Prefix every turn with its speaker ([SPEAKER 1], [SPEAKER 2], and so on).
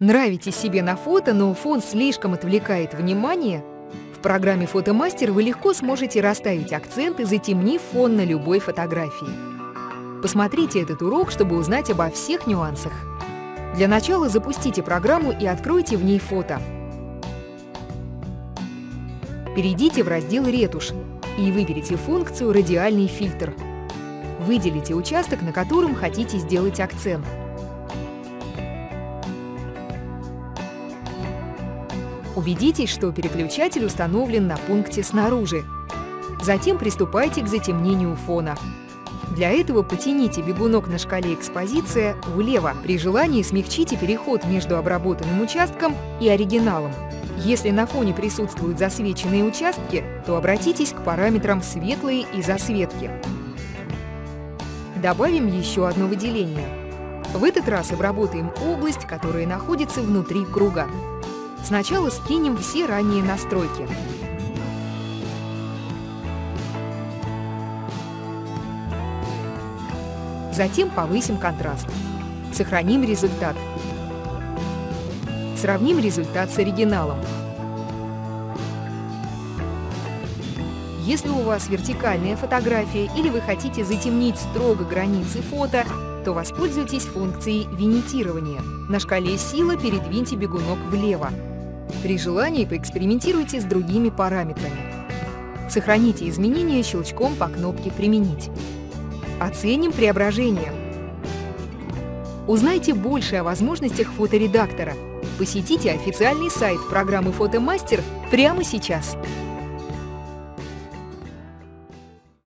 [SPEAKER 1] Нравитесь себе на фото, но фон слишком отвлекает внимание? В программе «Фотомастер» вы легко сможете расставить акценты, затемнив фон на любой фотографии. Посмотрите этот урок, чтобы узнать обо всех нюансах. Для начала запустите программу и откройте в ней фото. Перейдите в раздел «Ретушь» и выберите функцию «Радиальный фильтр». Выделите участок, на котором хотите сделать акцент – Убедитесь, что переключатель установлен на пункте снаружи. Затем приступайте к затемнению фона. Для этого потяните бегунок на шкале «Экспозиция» влево. При желании смягчите переход между обработанным участком и оригиналом. Если на фоне присутствуют засвеченные участки, то обратитесь к параметрам «Светлые» и «Засветки». Добавим еще одно выделение. В этот раз обработаем область, которая находится внутри круга. Сначала скинем все ранние настройки. Затем повысим контраст. Сохраним результат. Сравним результат с оригиналом. Если у вас вертикальная фотография или вы хотите затемнить строго границы фото, то воспользуйтесь функцией винитирования. На шкале сила передвиньте бегунок влево. При желании поэкспериментируйте с другими параметрами. Сохраните изменения щелчком по кнопке «Применить». Оценим преображение. Узнайте больше о возможностях фоторедактора. Посетите официальный сайт программы «Фотомастер» прямо сейчас.